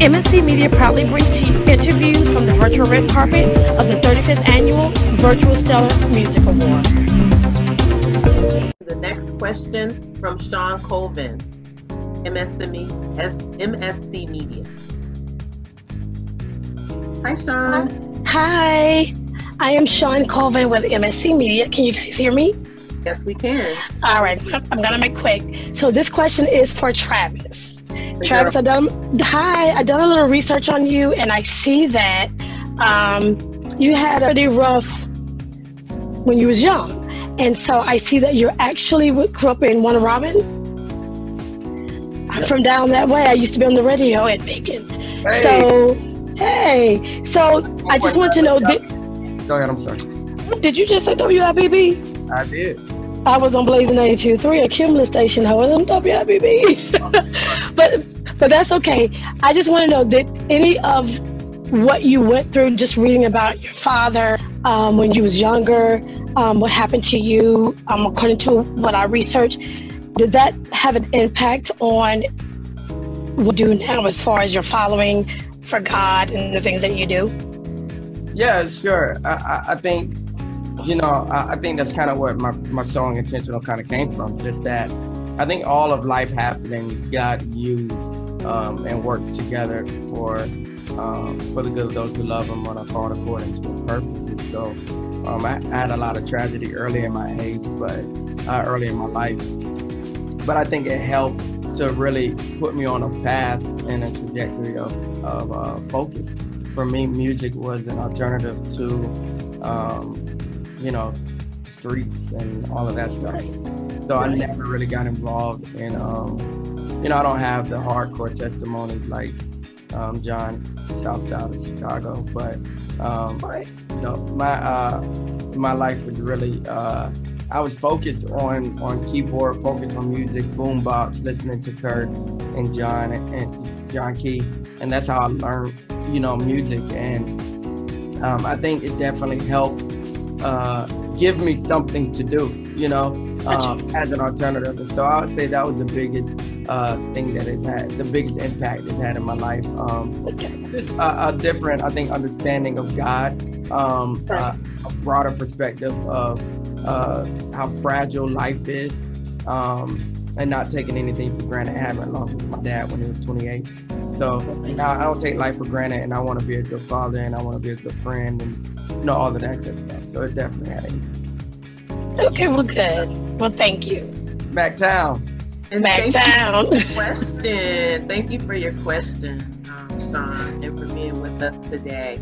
MSC Media proudly brings to you interviews from the virtual red carpet of the 35th Annual Virtual Stellar Music Awards. The next question from Sean Colvin, MSC, MSC Media. Hi, Sean. Hi, I am Sean Colvin with MSC Media. Can you guys hear me? Yes, we can. All right, I'm gonna make quick. So this question is for Travis. Travis, I done hi. I done a little research on you, and I see that um, you had a pretty rough when you was young, and so I see that you actually grew up in Warner Robins. I'm from down that way. I used to be on the radio at Macon. Hey. So, hey, so I just want to know. Did, Go ahead. I'm sorry. Did you just say WIBB? I did. I was on Blazing 92.3 at Kimberly Station holding WIBB. but but that's okay. I just want to know that any of what you went through, just reading about your father um, when you was younger, um, what happened to you, um, according to what I researched, did that have an impact on what you do now as far as your following for God and the things that you do? Yeah, sure. I, I think you know, I, I think that's kind of where my, my song intentional kind of came from. Just that I think all of life happening, God used um, and works together for um, for the good of those who love Him and are called according to His purposes. So um, I, I, had a lot of tragedy early in my age, but uh, early in my life. But I think it helped to really put me on a path and a trajectory of, of uh, focus. For me, music was an alternative to um, you know, streets and all of that stuff. So I never really got involved in, um, you know, I don't have the hardcore testimonies like um, John South Side of Chicago, but um, you know, my uh, my life was really uh, I was focused on on keyboard, focused on music, boombox, listening to Kurt and John and, and John Key, and that's how I learned, you know, music. And um, I think it definitely helped uh, give me something to do, you know, um, as an alternative. And so I would say that was the biggest uh, thing that has had, the biggest impact it's had in my life. Um, just a, a, different, I think, understanding of God, um, uh, a broader perspective of uh, how fragile life is. Um, and not taking anything for granted. I haven't lost my dad when he was 28. So now I don't take life for granted and I want to be a good father and I want to be a good friend and you know, all of that good stuff. So it definitely had it. Okay, well, good. Well, thank you. Back town. Back town. question. Thank you for your question, um, Sean, and for being with us today.